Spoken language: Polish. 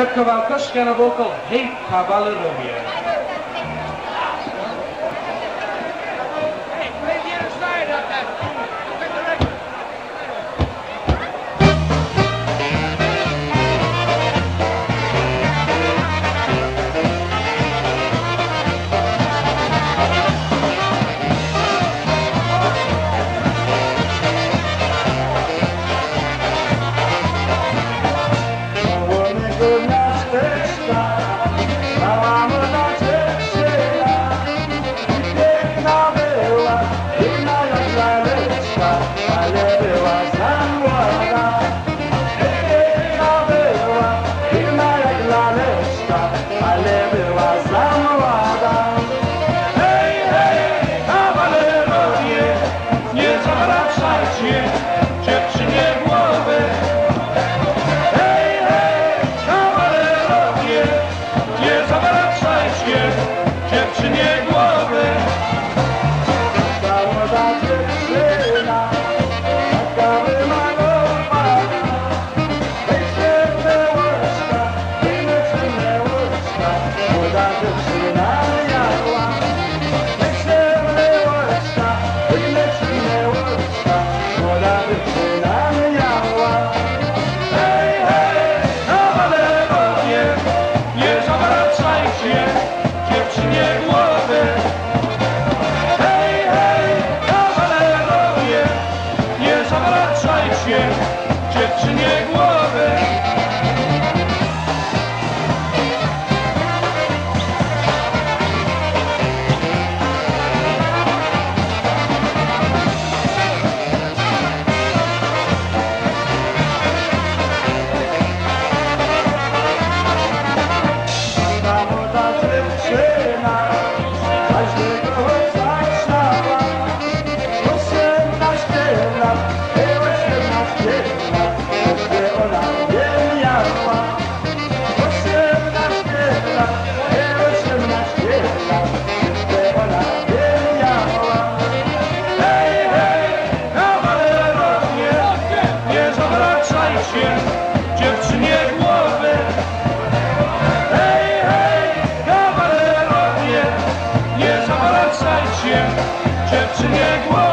Szybko Wałkowska na boku, hej, kawaleromia. do miasteczka, mała młoda dziewczyna. I piękna była, piękna. I piękna była, ale była za młoda. Hej, hej, kawalerowie, nie zawracajcie dziewczyny. dziewczynie głowy? szczęściem dziewczynie głos.